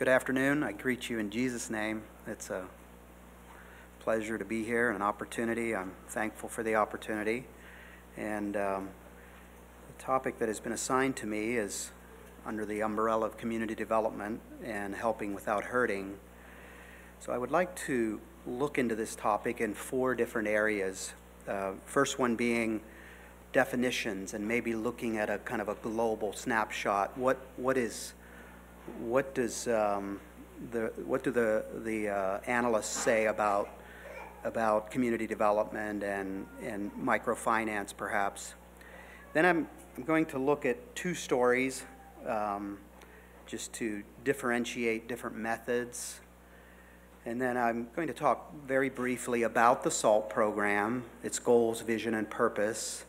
Good afternoon. I greet you in Jesus' name. It's a pleasure to be here and an opportunity. I'm thankful for the opportunity. And um, the topic that has been assigned to me is under the umbrella of community development and helping without hurting. So I would like to look into this topic in four different areas. Uh, first one being definitions and maybe looking at a kind of a global snapshot. What, what is what does um, the what do the the uh, analysts say about about community development and and microfinance perhaps? Then I'm I'm going to look at two stories um, just to differentiate different methods. And then I'm going to talk very briefly about the SALT program, its goals, vision, and purpose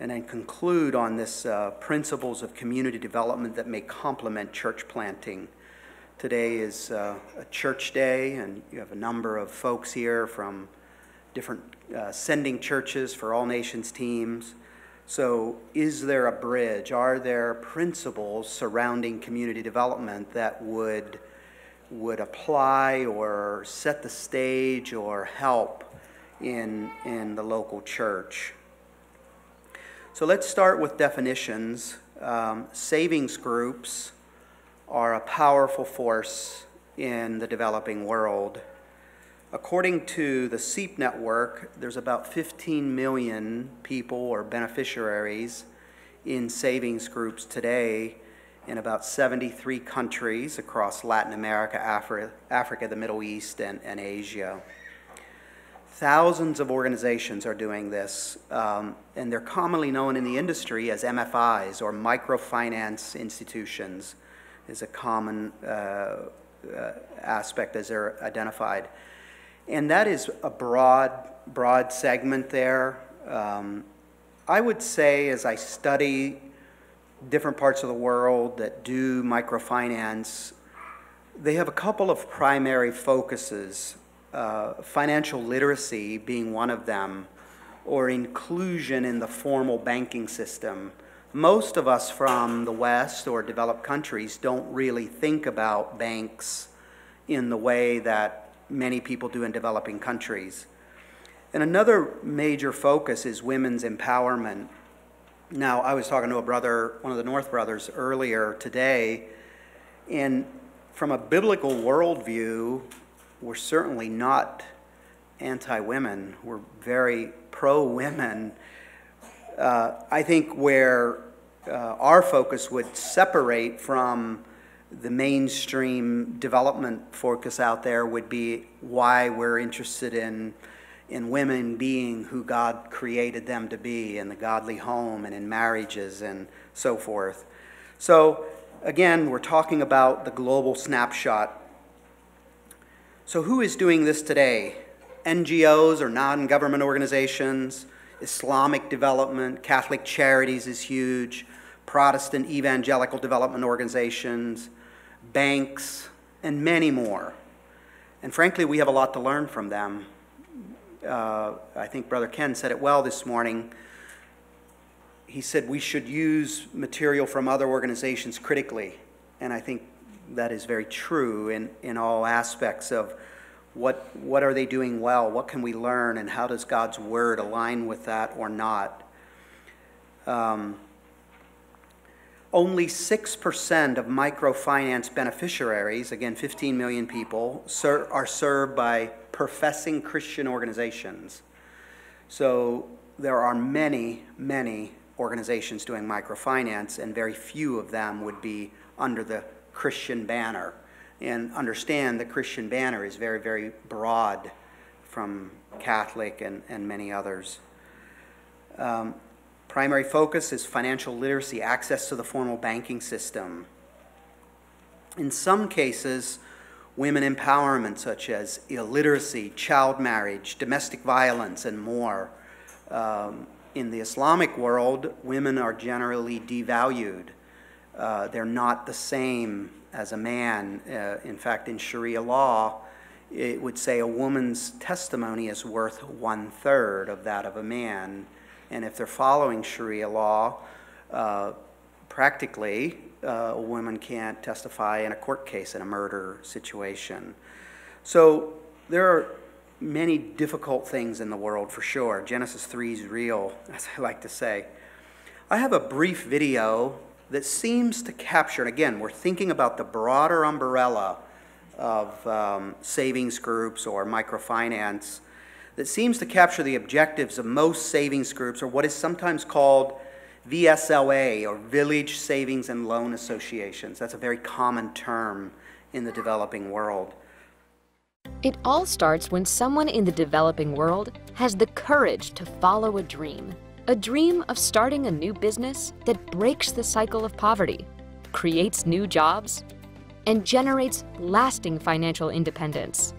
and then conclude on this uh, principles of community development that may complement church planting. Today is uh, a church day, and you have a number of folks here from different uh, sending churches for all nations teams. So, is there a bridge? Are there principles surrounding community development that would, would apply or set the stage or help in, in the local church? So let's start with definitions. Um, savings groups are a powerful force in the developing world. According to the SEEP network, there's about 15 million people or beneficiaries in savings groups today in about 73 countries across Latin America, Afri- Africa, the Middle East, and, and Asia. Thousands of organizations are doing this, um, and they're commonly known in the industry as MFIs or microfinance institutions, is a common uh, uh, aspect as they're identified. And that is a broad, broad segment there. Um, I would say, as I study different parts of the world that do microfinance, they have a couple of primary focuses uh, financial literacy being one of them, or inclusion in the formal banking system. Most of us from the West or developed countries don't really think about banks in the way that many people do in developing countries. And another major focus is women's empowerment. Now, I was talking to a brother, one of the North brothers, earlier today, and from a biblical worldview, we're certainly not anti women, we're very pro women. Uh, I think where uh, our focus would separate from the mainstream development focus out there would be why we're interested in in women being who God created them to be in the godly home and in marriages and so forth. So again, we're talking about the global snapshot so, who is doing this today? NGOs or non government organizations, Islamic development, Catholic charities is huge, Protestant evangelical development organizations, banks, and many more. And frankly, we have a lot to learn from them. Uh, I think Brother Ken said it well this morning. He said we should use material from other organizations critically. And I think that is very true in, in all aspects of what, what are they doing well, what can we learn, and how does God's word align with that or not. Um, only 6% of microfinance beneficiaries, again 15 million people, ser- are served by professing Christian organizations. So there are many, many organizations doing microfinance, and very few of them would be under the Christian banner. And understand the Christian banner is very, very broad from Catholic and, and many others. Um, primary focus is financial literacy, access to the formal banking system. In some cases, women empowerment, such as illiteracy, child marriage, domestic violence, and more. Um, in the Islamic world, women are generally devalued. Uh, they're not the same as a man. Uh, in fact, in Sharia law, it would say a woman's testimony is worth one third of that of a man. And if they're following Sharia law, uh, practically, uh, a woman can't testify in a court case in a murder situation. So there are many difficult things in the world for sure. Genesis 3 is real, as I like to say. I have a brief video that seems to capture, and again, we're thinking about the broader umbrella of um, savings groups or microfinance that seems to capture the objectives of most savings groups or what is sometimes called VSLA or Village Savings and Loan Associations. That's a very common term in the developing world. It all starts when someone in the developing world has the courage to follow a dream. A dream of starting a new business that breaks the cycle of poverty, creates new jobs, and generates lasting financial independence.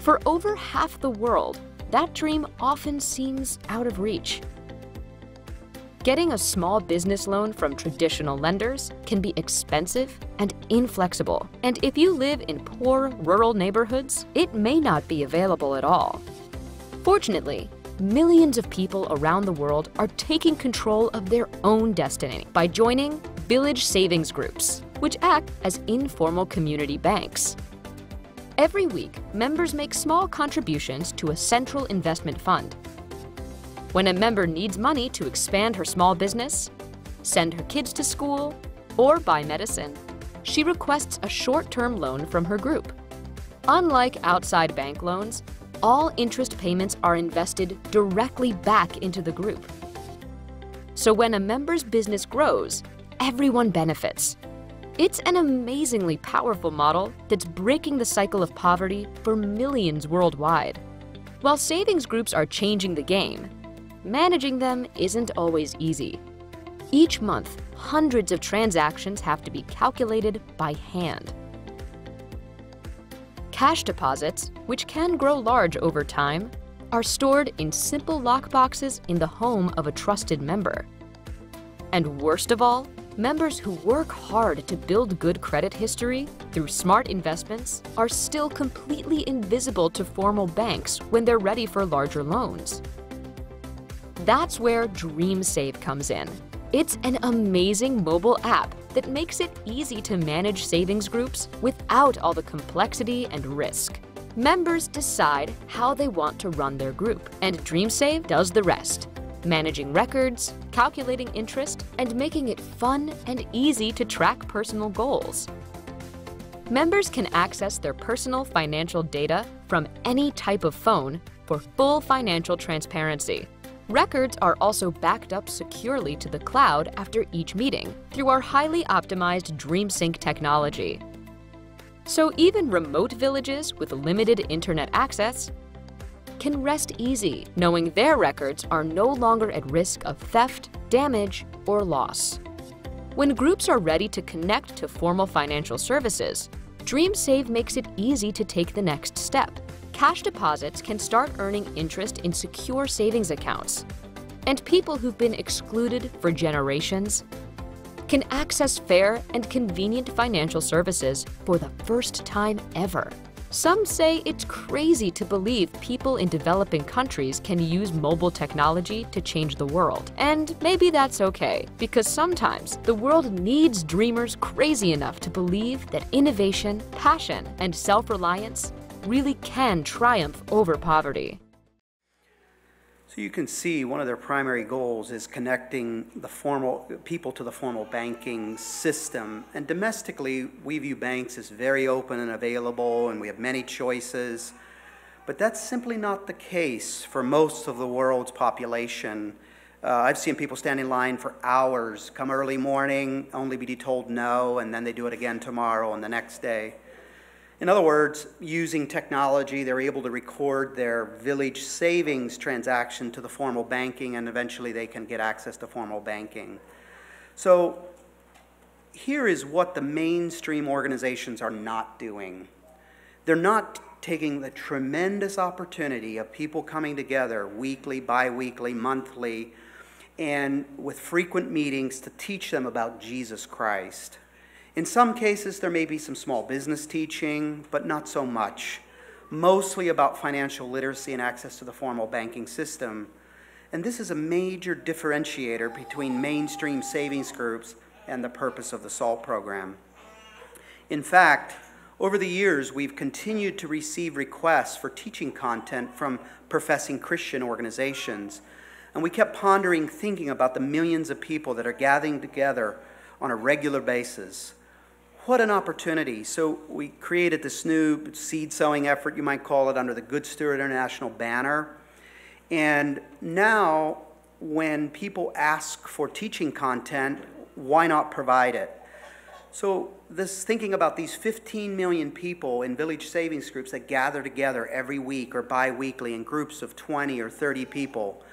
For over half the world, that dream often seems out of reach. Getting a small business loan from traditional lenders can be expensive and inflexible. And if you live in poor rural neighborhoods, it may not be available at all. Fortunately, millions of people around the world are taking control of their own destiny by joining village savings groups, which act as informal community banks. Every week, members make small contributions to a central investment fund when a member needs money to expand her small business, send her kids to school, or buy medicine, she requests a short-term loan from her group. Unlike outside bank loans, all interest payments are invested directly back into the group. So when a member's business grows, everyone benefits. It's an amazingly powerful model that's breaking the cycle of poverty for millions worldwide. While savings groups are changing the game, managing them isn't always easy. Each month, hundreds of transactions have to be calculated by hand. Cash deposits, which can grow large over time, are stored in simple lockboxes in the home of a trusted member. And worst of all, members who work hard to build good credit history through smart investments are still completely invisible to formal banks when they're ready for larger loans. That's where DreamSave comes in. It's an amazing mobile app that makes it easy to manage savings groups without all the complexity and risk. Members decide how they want to run their group, and DreamSave does the rest, managing records, calculating interest, and making it fun and easy to track personal goals. Members can access their personal financial data from any type of phone for full financial transparency Records are also backed up securely to the cloud after each meeting through our highly optimized DreamSync technology. So even remote villages with limited internet access can rest easy knowing their records are no longer at risk of theft, damage, or loss. When groups are ready to connect to formal financial services, DreamSave makes it easy to take the next step cash deposits can start earning interest in secure savings accounts. And people who've been excluded for generations can access fair and convenient financial services for the first time ever. Some say it's crazy to believe people in developing countries can use mobile technology to change the world. And maybe that's okay, because sometimes the world needs dreamers crazy enough to believe that innovation, passion, and self reliance really can triumph over poverty. So you can see one of their primary goals is connecting the formal people to the formal banking system. And domestically, we view banks as very open and available, and we have many choices. But that's simply not the case for most of the world's population. Uh, I've seen people stand in line for hours, come early morning, only be told no, and then they do it again tomorrow and the next day. In other words, using technology, they're able to record their village savings transaction to the formal banking, and eventually they can get access to formal banking. So here is what the mainstream organizations are not doing. They're not taking the tremendous opportunity of people coming together weekly, biweekly, monthly, and with frequent meetings to teach them about Jesus Christ. In some cases, there may be some small business teaching, but not so much. Mostly about financial literacy and access to the formal banking system. And this is a major differentiator between mainstream savings groups and the purpose of the SALT program. In fact, over the years, we've continued to receive requests for teaching content from professing Christian organizations. And we kept pondering, thinking about the millions of people that are gathering together on a regular basis. What an opportunity. So, we created this new seed sowing effort, you might call it, under the Good Steward International banner. And now, when people ask for teaching content, why not provide it? So, this thinking about these 15 million people in village savings groups that gather together every week or bi weekly in groups of 20 or 30 people,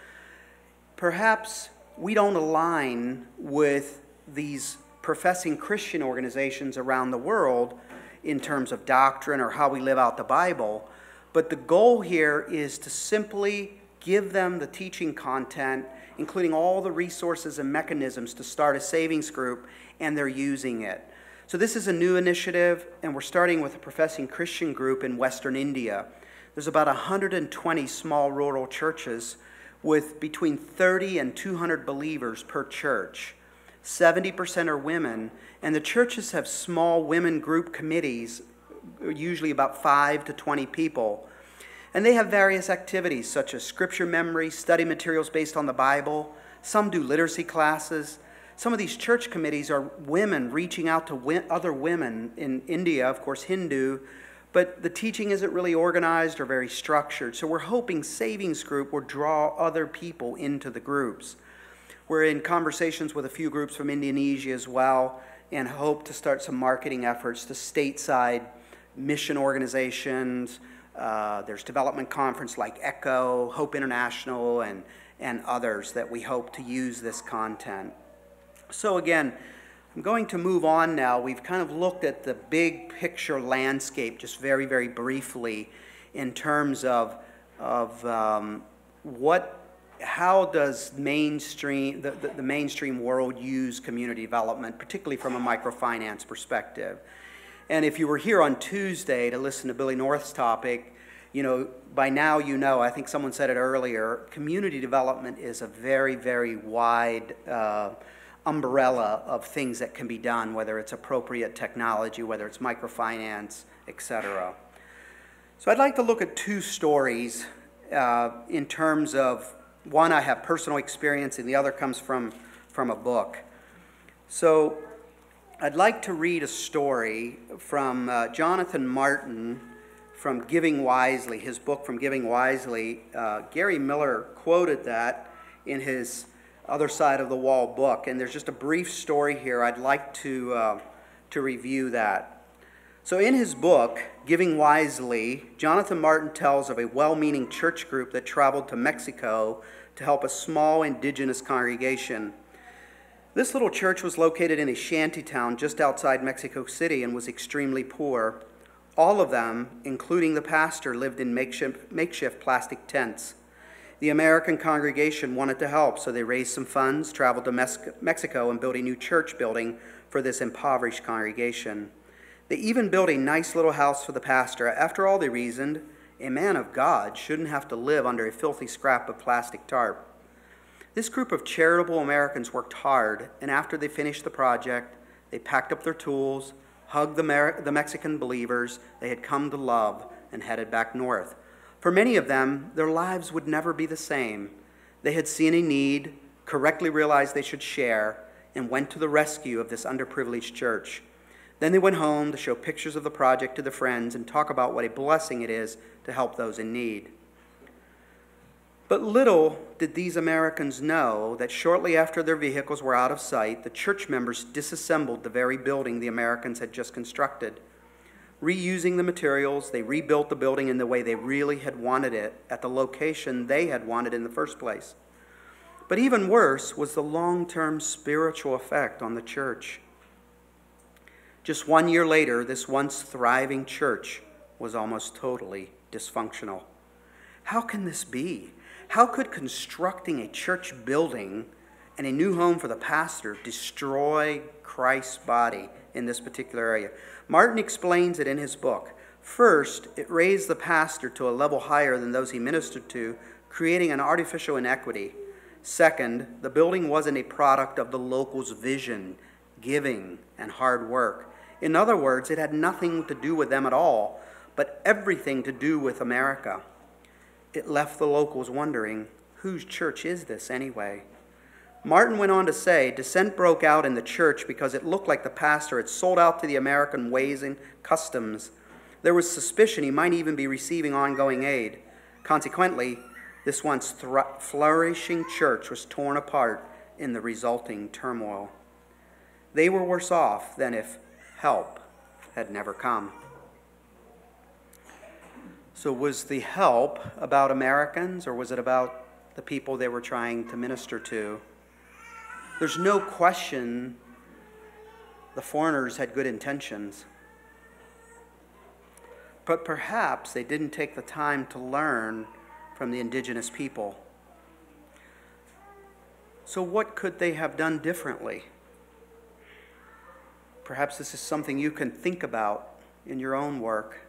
perhaps we don't align with these professing Christian organizations around the world in terms of doctrine or how we live out the Bible. But the goal here is to simply give them the teaching content, including all the resources and mechanisms to start a savings group, and they're using it. So, this is a new initiative, and we're starting with a professing Christian group in Western India. There's about 120 small rural churches with between 30 and 200 believers per church. 70% are women, and the churches have small women group committees, usually about 5 to 20 people and they have various activities such as scripture memory, study materials based on the Bible. Some do literacy classes. Some of these church committees are women reaching out to other women in India, of course, Hindu, but the teaching isn't really organized or very structured. So we're hoping Savings Group will draw other people into the groups. We're in conversations with a few groups from Indonesia as well and hope to start some marketing efforts to stateside mission organizations, uh, there's development conference like ECHO, Hope International, and, and others that we hope to use this content. So again, I'm going to move on now. We've kind of looked at the big picture landscape just very, very briefly in terms of, of um, what, how does mainstream, the, the, the mainstream world use community development, particularly from a microfinance perspective. And if you were here on Tuesday to listen to Billy North's topic, you know, by now you know, I think someone said it earlier, community development is a very, very wide uh, umbrella of things that can be done, whether it's appropriate technology, whether it's microfinance, etc. So I'd like to look at two stories uh, in terms of one I have personal experience and the other comes from, from a book. So I'd like to read a story from uh, Jonathan Martin from Giving Wisely, his book from Giving Wisely. Uh, Gary Miller quoted that in his Other Side of the Wall book, and there's just a brief story here. I'd like to, uh, to review that. So, in his book, Giving Wisely, Jonathan Martin tells of a well meaning church group that traveled to Mexico to help a small indigenous congregation. This little church was located in a shanty town just outside Mexico City and was extremely poor. All of them, including the pastor, lived in makeshift, makeshift plastic tents. The American congregation wanted to help, so they raised some funds, traveled to Mexico, and built a new church building for this impoverished congregation. They even built a nice little house for the pastor. After all, they reasoned, a man of God shouldn't have to live under a filthy scrap of plastic tarp. This group of charitable Americans worked hard, and after they finished the project, they packed up their tools, hugged the, Mer- the Mexican believers they had come to love, and headed back north. For many of them, their lives would never be the same. They had seen a need, correctly realized they should share, and went to the rescue of this underprivileged church. Then they went home to show pictures of the project to the friends and talk about what a blessing it is to help those in need. But little did these Americans know that shortly after their vehicles were out of sight, the church members disassembled the very building the Americans had just constructed. Reusing the materials, they rebuilt the building in the way they really had wanted it, at the location they had wanted in the first place. But even worse was the long term spiritual effect on the church. Just one year later, this once thriving church was almost totally dysfunctional. How can this be? How could constructing a church building and a new home for the pastor destroy Christ's body in this particular area? Martin explains it in his book. First, it raised the pastor to a level higher than those he ministered to, creating an artificial inequity. Second, the building wasn't a product of the locals' vision, giving, and hard work. In other words, it had nothing to do with them at all, but everything to do with America. It left the locals wondering whose church is this anyway? Martin went on to say dissent broke out in the church because it looked like the pastor had sold out to the American ways and customs. There was suspicion he might even be receiving ongoing aid. Consequently, this once flourishing church was torn apart in the resulting turmoil. They were worse off than if help had never come. So, was the help about Americans or was it about the people they were trying to minister to? There's no question the foreigners had good intentions. But perhaps they didn't take the time to learn from the indigenous people. So, what could they have done differently? Perhaps this is something you can think about in your own work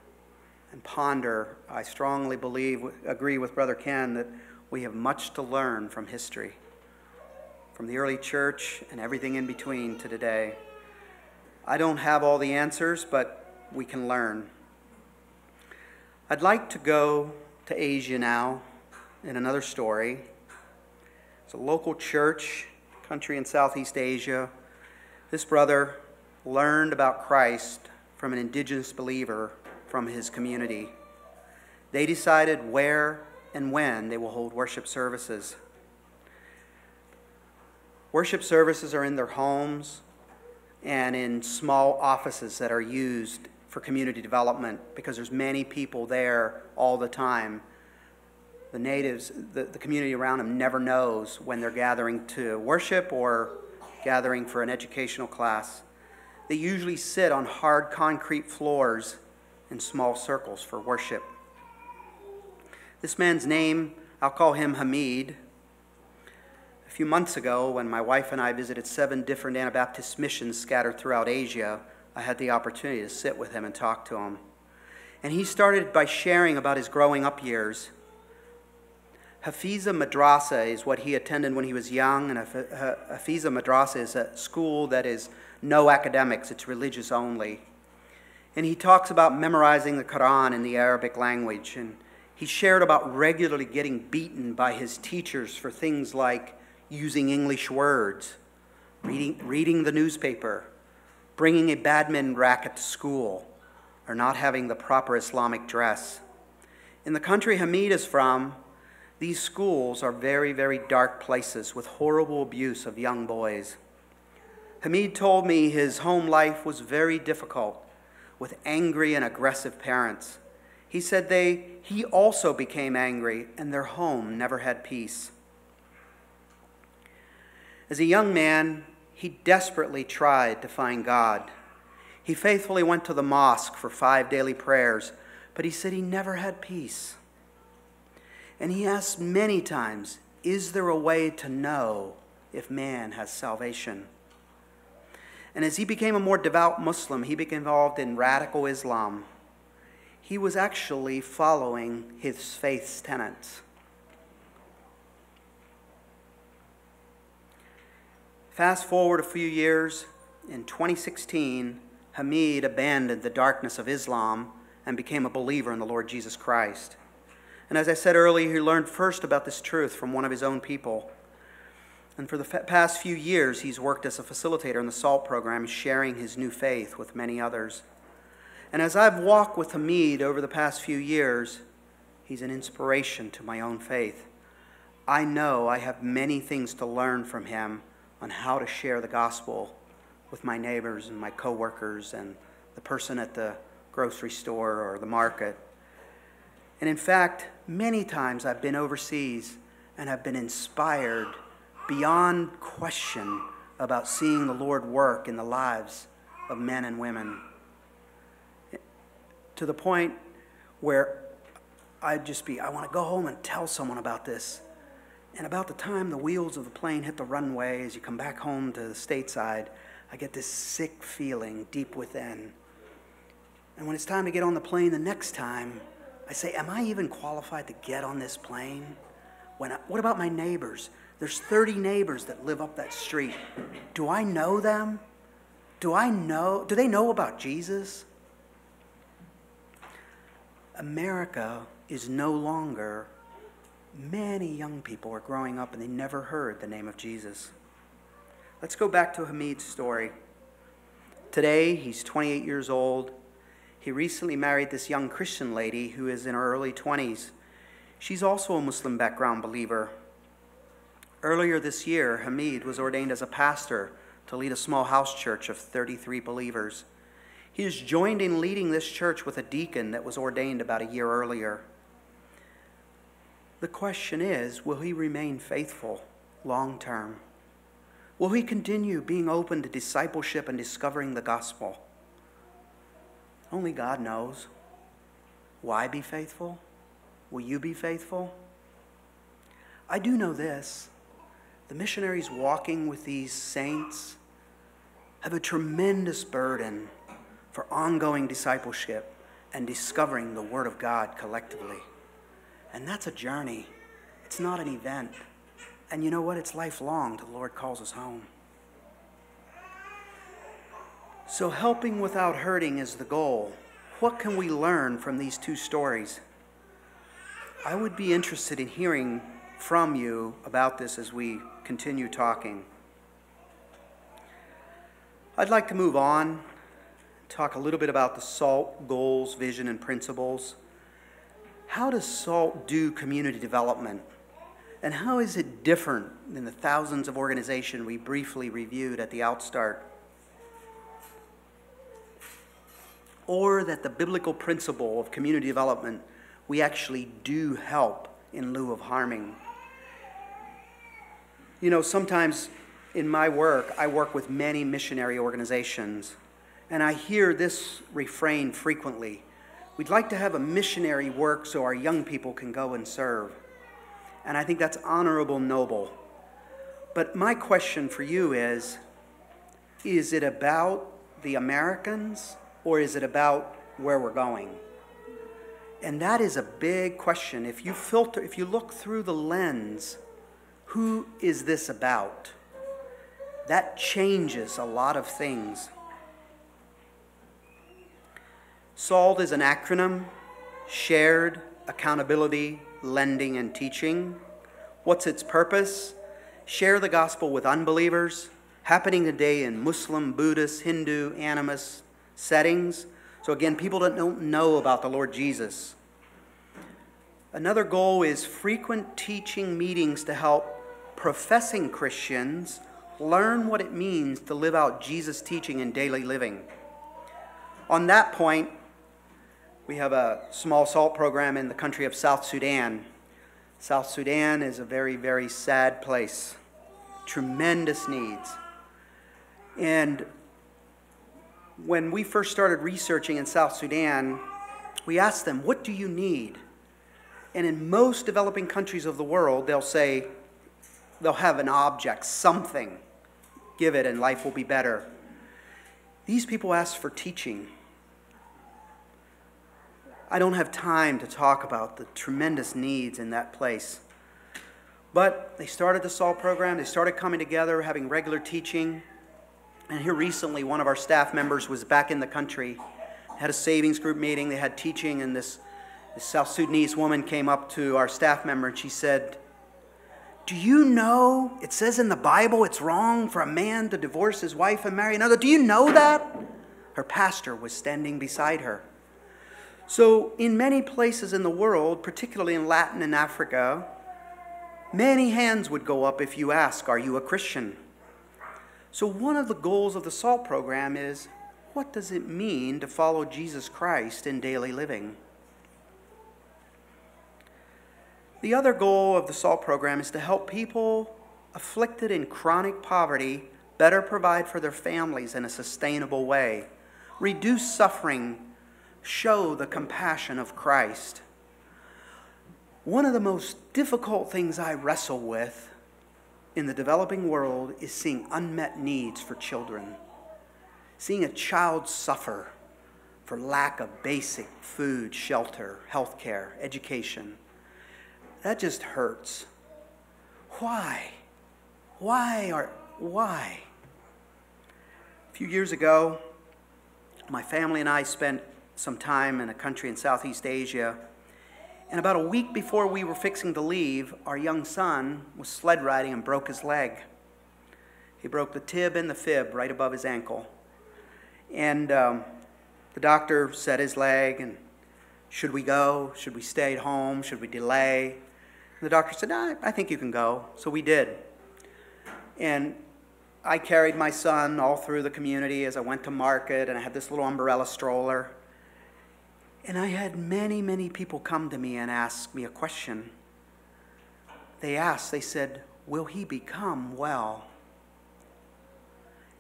and ponder. I strongly believe, agree with Brother Ken, that we have much to learn from history, from the early church and everything in between to today. I don't have all the answers, but we can learn. I'd like to go to Asia now in another story. It's a local church, country in Southeast Asia. This brother learned about Christ from an indigenous believer from his community. They decided where and when they will hold worship services. Worship services are in their homes and in small offices that are used for community development because there's many people there all the time. The natives, the, the community around them never knows when they're gathering to worship or gathering for an educational class. They usually sit on hard concrete floors in small circles for worship. This man's name, I'll call him Hamid. A few months ago, when my wife and I visited seven different Anabaptist missions scattered throughout Asia, I had the opportunity to sit with him and talk to him. And he started by sharing about his growing up years. Hafiza Madrasa is what he attended when he was young, and Hafiza Madrasa is a school that is no academics, it's religious only. And he talks about memorizing the Quran in the Arabic language. And he shared about regularly getting beaten by his teachers for things like using English words, reading, reading the newspaper, bringing a badminton racket to school, or not having the proper Islamic dress. In the country Hamid is from, these schools are very, very dark places with horrible abuse of young boys. Hamid told me his home life was very difficult with angry and aggressive parents. He said they, he also became angry and their home never had peace. As a young man, he desperately tried to find God. He faithfully went to the mosque for five daily prayers, but he said he never had peace. And he asked many times, Is there a way to know if man has salvation? And as he became a more devout Muslim, he became involved in radical Islam. He was actually following his faith's tenets. Fast forward a few years, in 2016, Hamid abandoned the darkness of Islam and became a believer in the Lord Jesus Christ. And as I said earlier, he learned first about this truth from one of his own people. And for the past few years, he's worked as a facilitator in the SALT program, sharing his new faith with many others. And as I've walked with Hamid over the past few years, he's an inspiration to my own faith. I know I have many things to learn from him on how to share the gospel with my neighbors and my coworkers and the person at the grocery store or the market. And in fact, many times I've been overseas and I've been inspired beyond question about seeing the Lord work in the lives of men and women to the point where I'd just be, I want to go home and tell someone about this. And about the time the wheels of the plane hit the runway, as you come back home to the stateside, I get this sick feeling deep within. And when it's time to get on the plane the next time, I say, Am I even qualified to get on this plane? When I, what about my neighbors? There's 30 neighbors that live up that street. Do I know them? Do I know? Do they know about Jesus? America is no longer, many young people are growing up and they never heard the name of Jesus. Let's go back to Hamid's story. Today, he's 28 years old. He recently married this young Christian lady who is in her early 20s. She's also a Muslim background believer. Earlier this year, Hamid was ordained as a pastor to lead a small house church of 33 believers. He is joined in leading this church with a deacon that was ordained about a year earlier. The question is will he remain faithful long term? Will he continue being open to discipleship and discovering the gospel? Only God knows. Why be faithful? Will you be faithful? I do know this the missionaries walking with these saints have a tremendous burden for ongoing discipleship and discovering the Word of God collectively. And that's a journey, it's not an event. And you know what? It's lifelong. The Lord calls us home. So, helping without hurting is the goal. What can we learn from these two stories? I would be interested in hearing from you about this as we continue talking. I'd like to move on talk a little bit about the SALT goals, vision, and principles. How does SALT do community development? And how is it different than the thousands of organizations we briefly reviewed at the outstart? Or that the biblical principle of community development, we actually do help in lieu of harming. You know, sometimes in my work, I work with many missionary organizations and I hear this refrain frequently We'd like to have a missionary work so our young people can go and serve. And I think that's honorable, noble. But my question for you is is it about the Americans or is it about where we're going? And that is a big question. If you filter, if you look through the lens, who is this about? That changes a lot of things. SALT is an acronym Shared Accountability, Lending, and Teaching. What's its purpose? Share the gospel with unbelievers, happening today in Muslim, Buddhist, Hindu, animist settings. So, again, people that don't know about the Lord Jesus. Another goal is frequent teaching meetings to help professing Christians learn what it means to live out Jesus' teaching in daily living. On that point, we have a small salt program in the country of South Sudan. South Sudan is a very, very sad place, tremendous needs. And when we first started researching in South Sudan, we asked them, What do you need? And in most developing countries of the world, they'll say, they'll have an object, something. Give it, and life will be better. These people ask for teaching. I don't have time to talk about the tremendous needs in that place. But they started the SALT program, they started coming together, having regular teaching. And here recently, one of our staff members was back in the country, had a savings group meeting, they had teaching, and this, this South Sudanese woman came up to our staff member and she said, Do you know it says in the Bible it's wrong for a man to divorce his wife and marry another? Do you know that? Her pastor was standing beside her. So, in many places in the world, particularly in Latin and Africa, many hands would go up if you ask, Are you a Christian? So, one of the goals of the SALT program is what does it mean to follow Jesus Christ in daily living? The other goal of the SALT program is to help people afflicted in chronic poverty better provide for their families in a sustainable way, reduce suffering show the compassion of Christ. One of the most difficult things I wrestle with in the developing world is seeing unmet needs for children. Seeing a child suffer for lack of basic food, shelter, health care, education. That just hurts. Why? Why are, why? A few years ago, my family and I spent some time in a country in Southeast Asia. And about a week before we were fixing to leave, our young son was sled riding and broke his leg. He broke the tib and the fib right above his ankle. And um, the doctor set his leg and should we go? Should we stay at home? Should we delay? The doctor said, no, I think you can go. So we did. And I carried my son all through the community as I went to market, and I had this little umbrella stroller. And I had many, many people come to me and ask me a question. They asked, they said, Will he become well?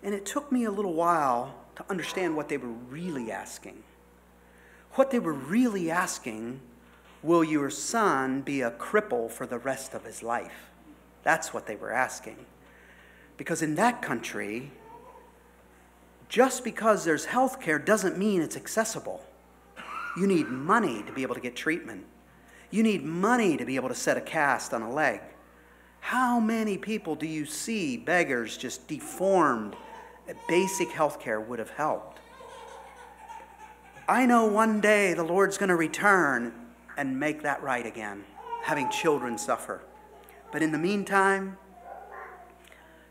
And it took me a little while to understand what they were really asking. What they were really asking, Will your son be a cripple for the rest of his life? That's what they were asking. Because in that country, just because there's health care doesn't mean it's accessible. You need money to be able to get treatment. You need money to be able to set a cast on a leg. How many people do you see, beggars, just deformed? Basic health care would have helped. I know one day the Lord's going to return and make that right again, having children suffer. But in the meantime,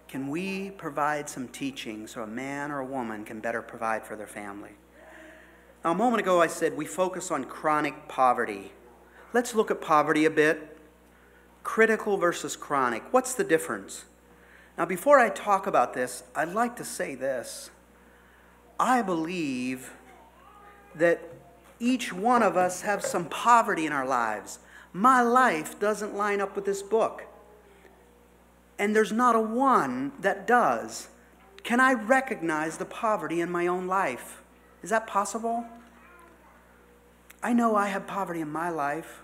can we provide some teaching so a man or a woman can better provide for their family? Now, a moment ago, I said we focus on chronic poverty. Let's look at poverty a bit. Critical versus chronic. What's the difference? Now, before I talk about this, I'd like to say this. I believe that each one of us have some poverty in our lives. My life doesn't line up with this book and there's not a one that does. Can I recognize the poverty in my own life? Is that possible? I know I have poverty in my life.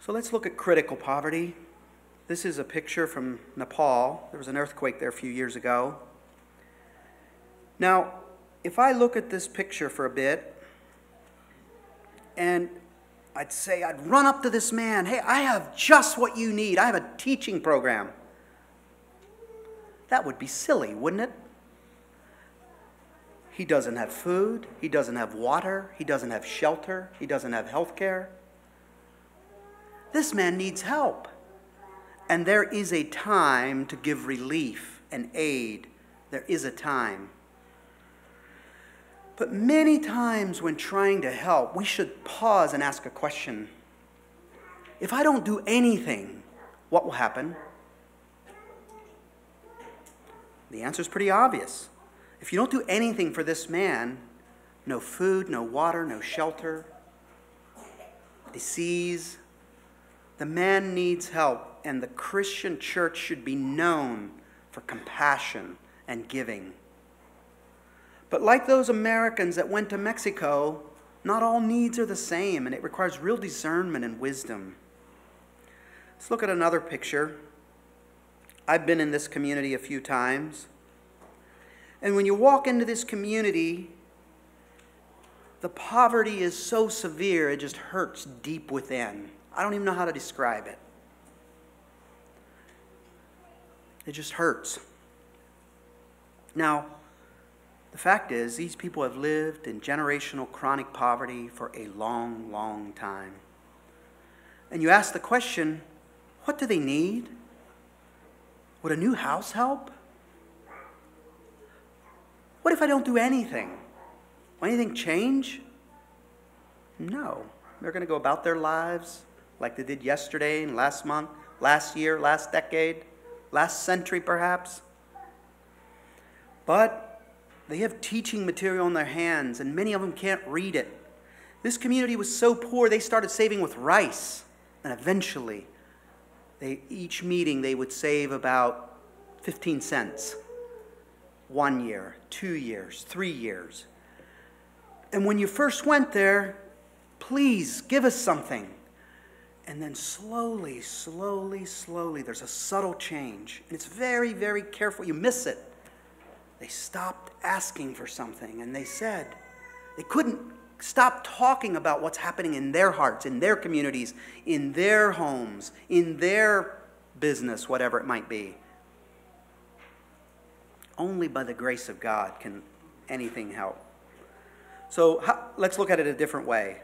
So let's look at critical poverty. This is a picture from Nepal. There was an earthquake there a few years ago. Now, if I look at this picture for a bit, and I'd say, I'd run up to this man, hey, I have just what you need. I have a teaching program. That would be silly, wouldn't it? He doesn't have food, he doesn't have water, he doesn't have shelter, he doesn't have health care. This man needs help. And there is a time to give relief and aid. There is a time. But many times when trying to help, we should pause and ask a question. If I don't do anything, what will happen? The answer is pretty obvious. If you don't do anything for this man, no food, no water, no shelter, disease, the man needs help, and the Christian church should be known for compassion and giving. But like those Americans that went to Mexico, not all needs are the same, and it requires real discernment and wisdom. Let's look at another picture. I've been in this community a few times. And when you walk into this community, the poverty is so severe, it just hurts deep within. I don't even know how to describe it. It just hurts. Now, the fact is, these people have lived in generational chronic poverty for a long, long time. And you ask the question what do they need? Would a new house help? What if I don't do anything? Will anything change? No. They're going to go about their lives like they did yesterday and last month, last year, last decade, last century perhaps. But they have teaching material in their hands, and many of them can't read it. This community was so poor, they started saving with rice. And eventually, they, each meeting, they would save about 15 cents. One year, two years, three years. And when you first went there, please give us something. And then slowly, slowly, slowly, there's a subtle change. And it's very, very careful. You miss it. They stopped asking for something and they said, they couldn't stop talking about what's happening in their hearts, in their communities, in their homes, in their business, whatever it might be. Only by the grace of God can anything help. So let's look at it a different way.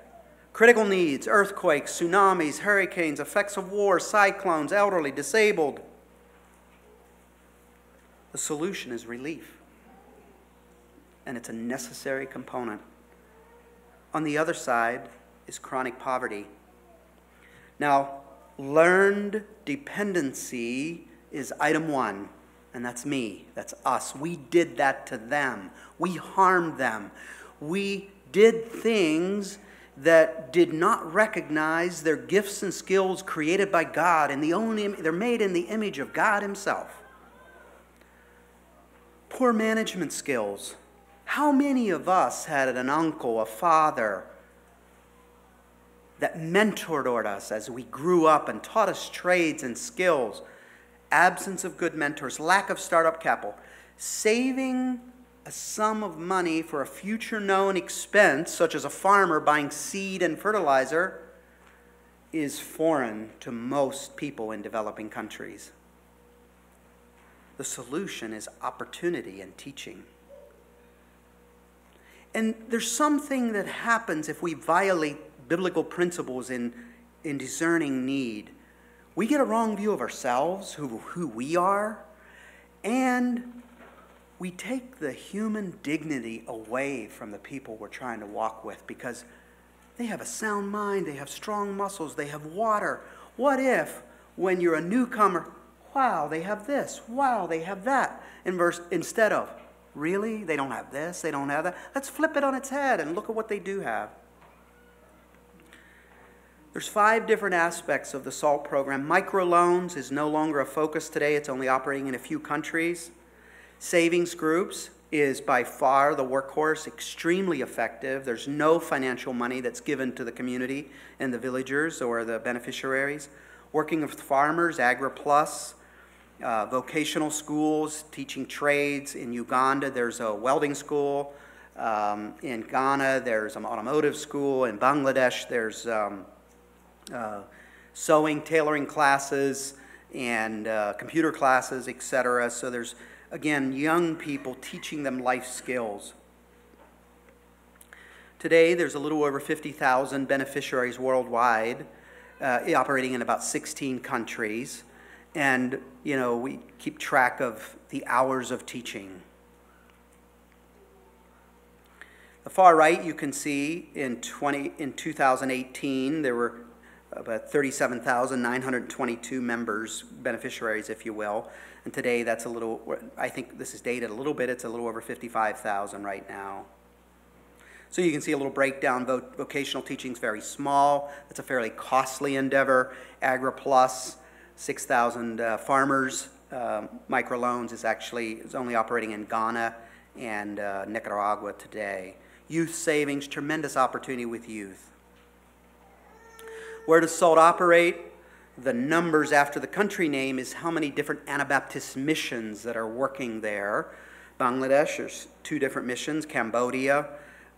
Critical needs, earthquakes, tsunamis, hurricanes, effects of war, cyclones, elderly, disabled. The solution is relief. And it's a necessary component. On the other side is chronic poverty. Now, learned dependency is item one, and that's me, that's us. We did that to them, we harmed them. We did things that did not recognize their gifts and skills created by God, and the only, they're made in the image of God Himself. Poor management skills. How many of us had an uncle, a father, that mentored us as we grew up and taught us trades and skills? Absence of good mentors, lack of startup capital, saving a sum of money for a future known expense, such as a farmer buying seed and fertilizer, is foreign to most people in developing countries. The solution is opportunity and teaching. And there's something that happens if we violate biblical principles in, in discerning need. We get a wrong view of ourselves, who, who we are, and we take the human dignity away from the people we're trying to walk with because they have a sound mind, they have strong muscles, they have water. What if, when you're a newcomer, wow, they have this, wow, they have that, in verse, instead of, really? They don't have this, they don't have that? Let's flip it on its head and look at what they do have. There's five different aspects of the SALT program. Microloans is no longer a focus today, it's only operating in a few countries. Savings groups is by far the workhorse, extremely effective. There's no financial money that's given to the community and the villagers or the beneficiaries. Working with farmers, AgriPlus, uh, vocational schools, teaching trades. In Uganda, there's a welding school. Um, in Ghana, there's an automotive school. In Bangladesh, there's um, uh, sewing, tailoring classes, and uh, computer classes, etc. So there's again, young people, teaching them life skills. Today, there's a little over 50,000 beneficiaries worldwide, uh, operating in about 16 countries. And, you know, we keep track of the hours of teaching. The far right, you can see in, 20, in 2018, there were about 37,922 members, beneficiaries, if you will. And today, that's a little, I think this is dated a little bit, it's a little over 55,000 right now. So you can see a little breakdown. Vocational teaching is very small. It's a fairly costly endeavor. AgriPlus, 6,000 uh, farmers. Um, microloans is actually is only operating in Ghana and uh, Nicaragua today. Youth savings, tremendous opportunity with youth. Where does SALT operate? the numbers after the country name is how many different Anabaptist missions that are working there. Bangladesh, there's two different missions. Cambodia,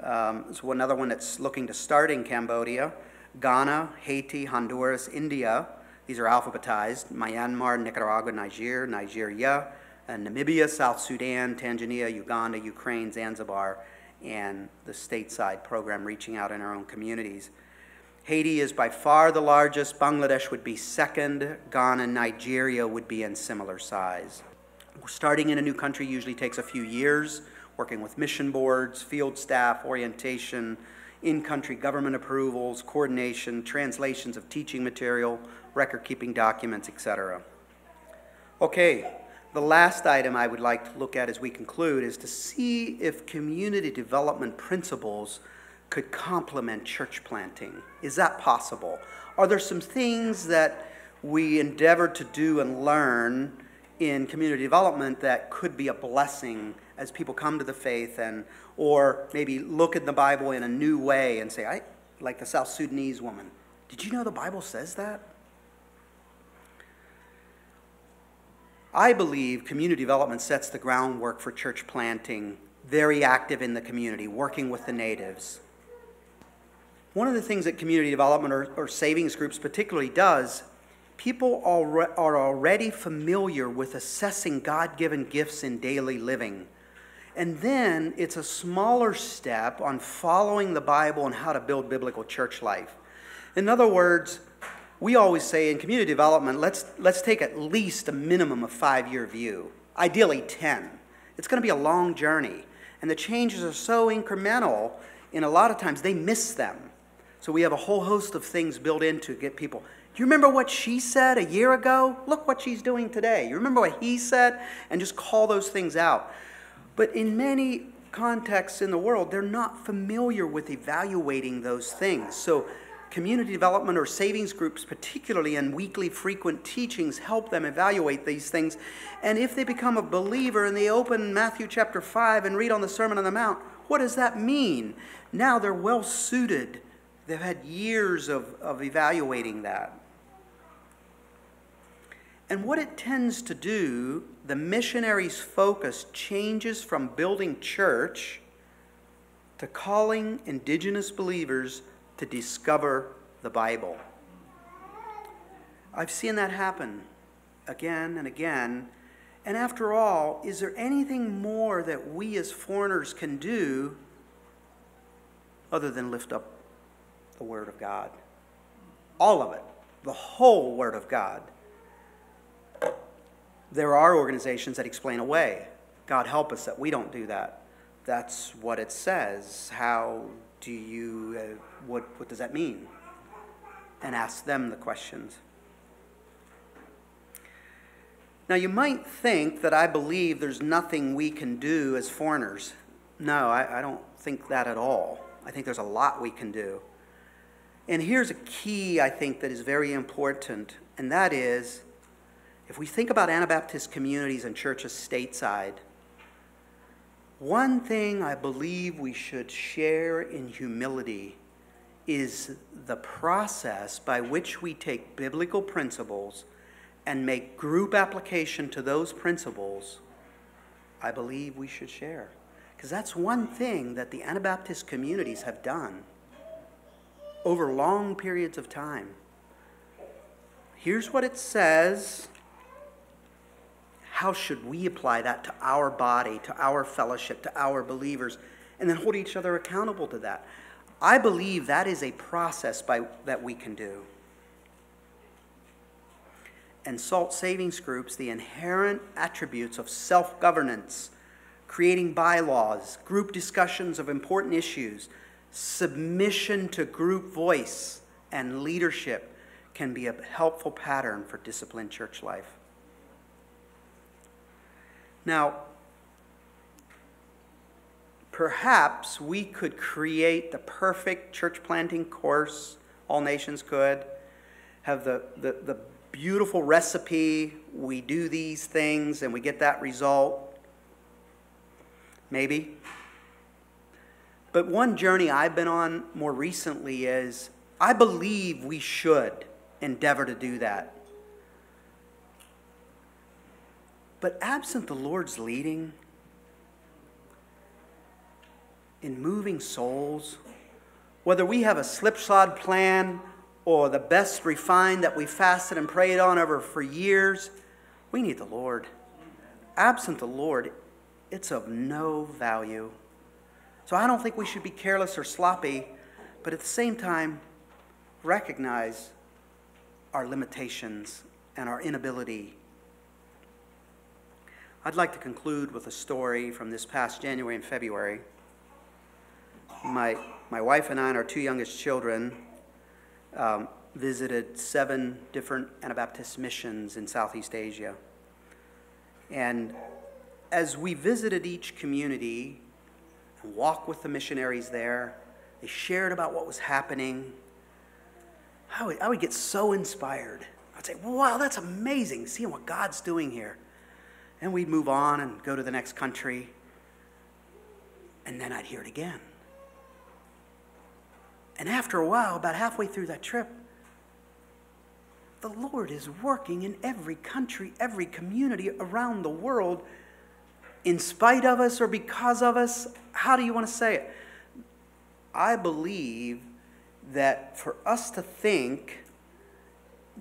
um, there's another one that's looking to start in Cambodia. Ghana, Haiti, Honduras, India. These are alphabetized. Myanmar, Nicaragua, Niger, Nigeria, and Namibia, South Sudan, Tanzania, Uganda, Ukraine, Zanzibar, and the stateside program reaching out in our own communities. Haiti is by far the largest. Bangladesh would be second. Ghana, Nigeria would be in similar size. Starting in a new country usually takes a few years, working with mission boards, field staff, orientation, in country government approvals, coordination, translations of teaching material, record keeping documents, etc. Okay, the last item I would like to look at as we conclude is to see if community development principles could complement church planting. Is that possible? Are there some things that we endeavor to do and learn in community development that could be a blessing as people come to the faith and or maybe look at the Bible in a new way and say, I like the South Sudanese woman. Did you know the Bible says that? I believe community development sets the groundwork for church planting, very active in the community, working with the natives. One of the things that community development or, or savings groups particularly does people are already familiar with assessing God given gifts in daily living. And then it's a smaller step on following the Bible and how to build biblical church life. In other words, we always say in community development, let's, let's take at least a minimum of five year view, ideally 10. It's going to be a long journey. And the changes are so incremental, and a lot of times they miss them. So we have a whole host of things built in to get people. Do you remember what she said a year ago? Look what she's doing today. You remember what he said? And just call those things out. But in many contexts in the world, they're not familiar with evaluating those things. So, community development or savings groups, particularly in weekly frequent teachings, help them evaluate these things. And if they become a believer and they open Matthew chapter 5 and read on the Sermon on the Mount, what does that mean? Now they're well suited. They've had years of, of evaluating that. And what it tends to do, the missionary's focus changes from building church to calling indigenous believers to discover the Bible. I've seen that happen again and again. And after all, is there anything more that we as foreigners can do other than lift up the Word of God? All of it, the whole Word of God there are organizations that explain away. God help us that we don't do that. That's what it says. How do you, uh, what, what does that mean? And ask them the questions. Now, you might think that I believe there's nothing we can do as foreigners. No, I, I don't think that at all. I think there's a lot we can do. And here's a key I think that is very important, and that is if we think about Anabaptist communities and churches stateside, one thing I believe we should share in humility is the process by which we take biblical principles and make group application to those principles. I believe we should share. Because that's one thing that the Anabaptist communities have done over long periods of time. Here's what it says how should we apply that to our body, to our fellowship, to our believers, and then hold each other accountable to that? I believe that is a process by, that we can do. And SALT savings groups, the inherent attributes of self governance, creating bylaws, group discussions of important issues, submission to group voice, and leadership can be a helpful pattern for disciplined church life. Now, perhaps we could create the perfect church planting course, all nations could, have the, the, the beautiful recipe, we do these things and we get that result. Maybe. But one journey I've been on more recently is I believe we should endeavor to do that. But absent the Lord's leading in moving souls, whether we have a slipshod plan or the best refined that we fasted and prayed on over for years, we need the Lord. Absent the Lord, it's of no value. So I don't think we should be careless or sloppy, but at the same time, recognize our limitations and our inability I'd like to conclude with a story from this past January and February. My, my wife and I and our two youngest children um, visited seven different Anabaptist missions in Southeast Asia. And as we visited each community and walked with the missionaries there, they shared about what was happening. I would, I would get so inspired. I'd say, wow, that's amazing, seeing what God's doing here. And we'd move on and go to the next country. And then I'd hear it again. And after a while, about halfway through that trip, the Lord is working in every country, every community around the world, in spite of us or because of us. How do you want to say it? I believe that for us to think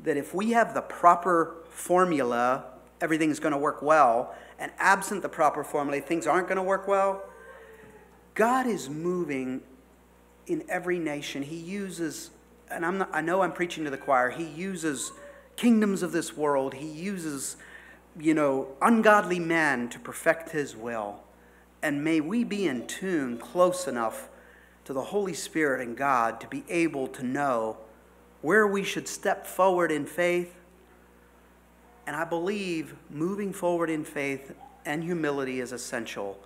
that if we have the proper formula, everything's going to work well, and absent the proper formula, things aren't going to work well. God is moving in every nation. He uses, and I'm not, I know I'm preaching to the choir, He uses kingdoms of this world, He uses, you know, ungodly men to perfect His will. And may we be in tune close enough to the Holy Spirit and God to be able to know where we should step forward in faith. And I believe moving forward in faith and humility is essential,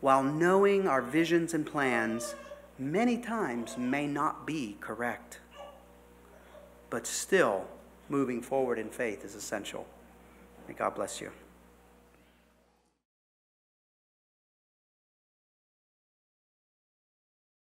while knowing our visions and plans many times may not be correct. But still, moving forward in faith is essential. May God bless you.